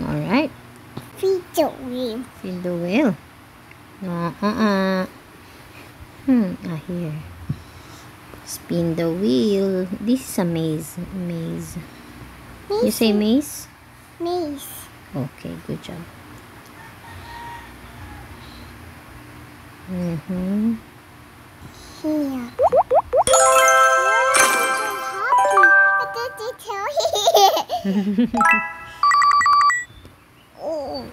Alright. Feed the wheel. Feed the wheel. Uh, uh, uh. Hmm, ah, here. Spin the wheel. This is a maze. Maze. You say maze? Maze. Okay, good job. Mm-hmm. Here. Why am I so happy? I did oh.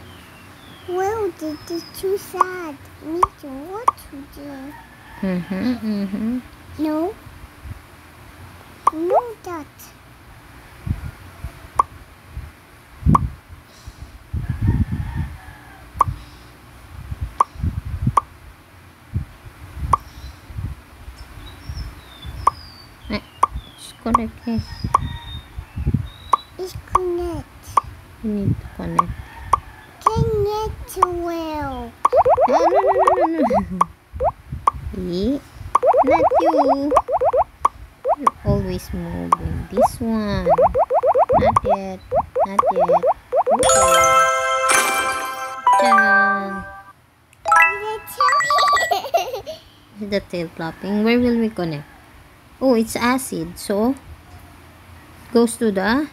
Well, this is too sad. Me too. What to do? Mm-hmm, mm-hmm. No. No, that. Just connect here. It's connect. You need to connect. Connect well. No, no, no, no, no, no. Not you. You're always moving. This one. Not yet. Not yet. Let's The tail flopping. Where will we connect? Oh, it's acid. So, goes to the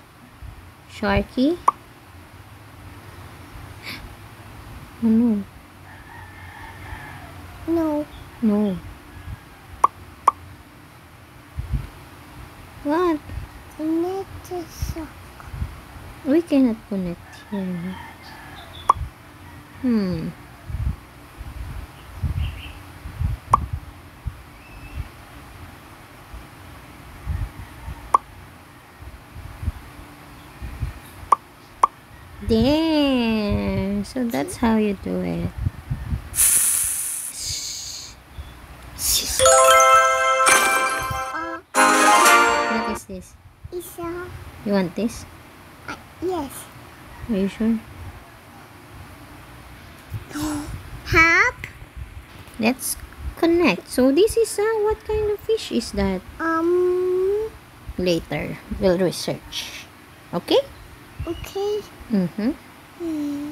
sharky. Oh, no. No. No. What? Connect the sock. We cannot connect here. Hmm. So that's how you do it. Uh, What is this? it's a... You want this? Uh, yes. Are you sure? Hop. Let's connect. So this is uh, what kind of fish is that? Um... Later, we'll research. Okay? Okay. Mm-hmm. Hmm.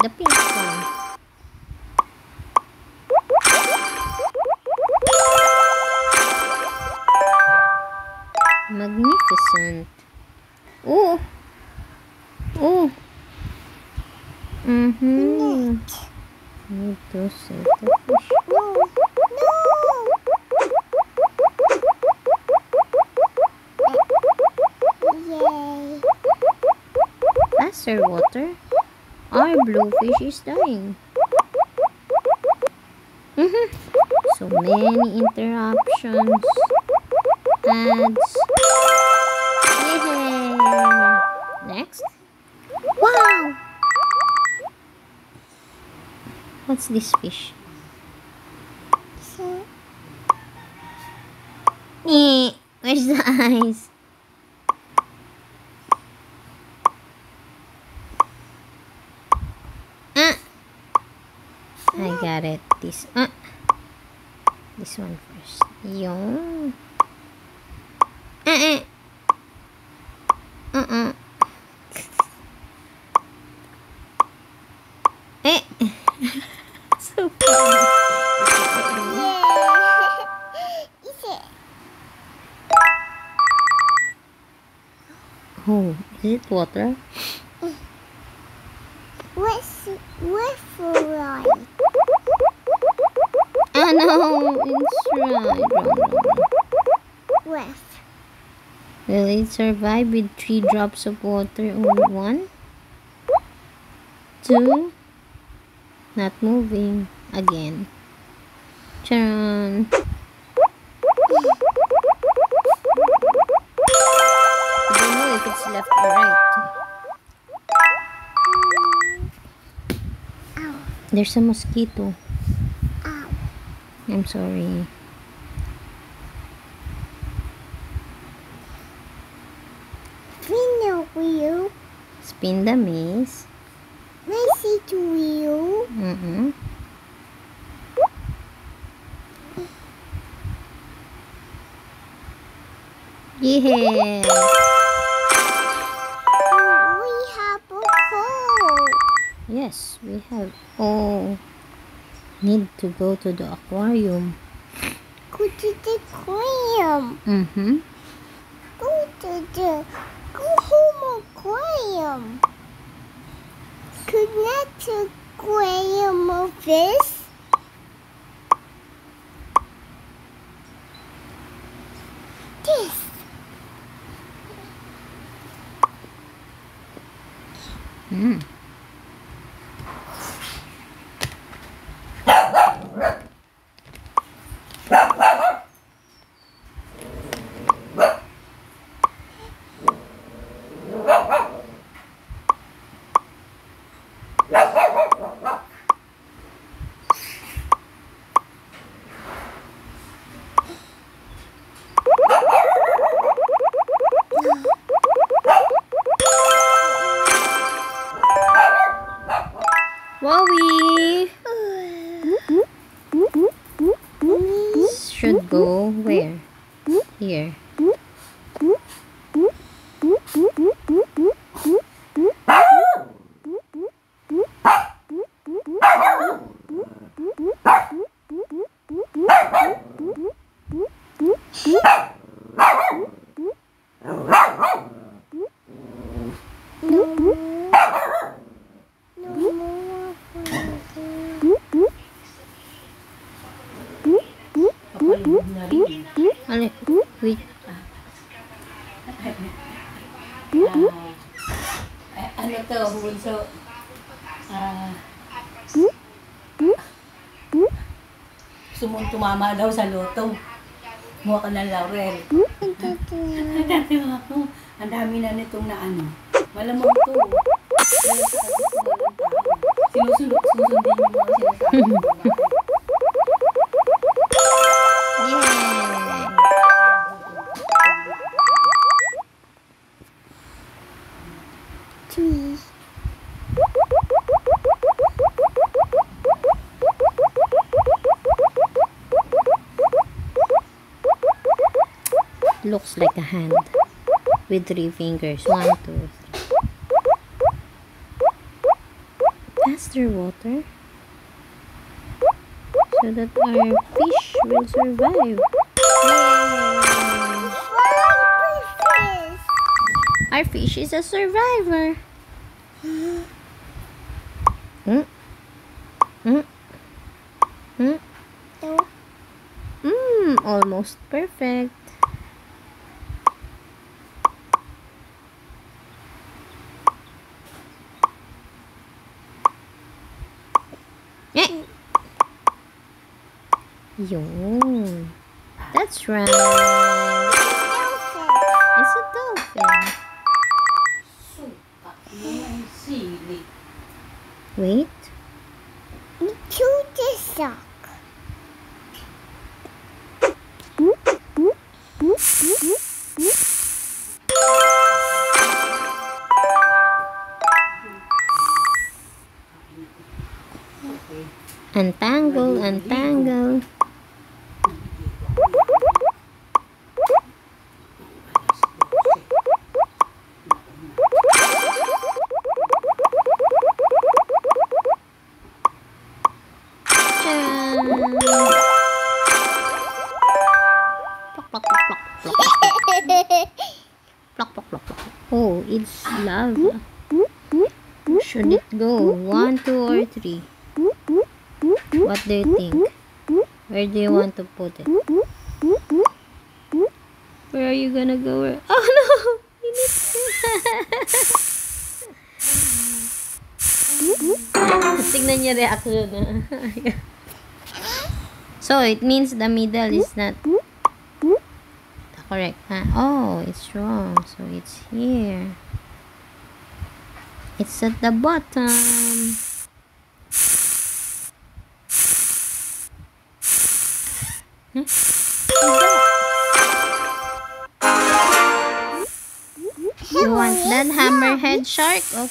The pink one. Magnificent. Oh. Oh. Mm-hmm. Need to set the fish. No. No. Yay. Faster water. Our bluefish is dying. Mm-hmm. So many interruptions. Ads. Next. Wow! What's this fish? Where's the eyes? Ah! I got. This, ah. This one first. Yung. Ah. Uh-uh. Eh. so funny. Oh, is it water? What's what's right? No. It's right. Wrong, wrong, wrong. Will it survive with three drops of water only one? Two? Not moving. Again. Charon. I don't know if it's left or right. There's a mosquito. I'm sorry. Spin the wheel. Spin the maze. Let's see the wheel. Mm -hmm. Yeah. We have a hole. Yes, we have. Oh need to go to the aquarium. Go to the aquarium. Mm-hmm. Go to the go home aquarium. Could not the aquarium of fish? This. Mm. Go hmm? where? Hmm? Here. Ah, ano to, bunso? Ah, sumong tumama daw sa loto. Muha ka ng laurel. Ang dami na nitong na ano. Malamang to. Looks like a hand with three fingers. One, two, three. Faster water so that our fish will survive. Yay! Our fish is a survivor. Mm. Mm. Mm. Mm, almost perfect. Yun. That's right. It's a dolphin. Suka. Yung sili. Wait. To the sock. Untangle, untangle. Plok, plok, plok, plok, plok. Plok, plok. Oh, it's lava. Should it go? One, two, or three? What do you think? Where do you want to put it? Where are you gonna go? Oh no! Tingnan niya reaction na. So, it means the middle is not correct. Huh? Oh, it's wrong. So, it's here. It's at the bottom. Huh? You want that hammerhead shark? Okay.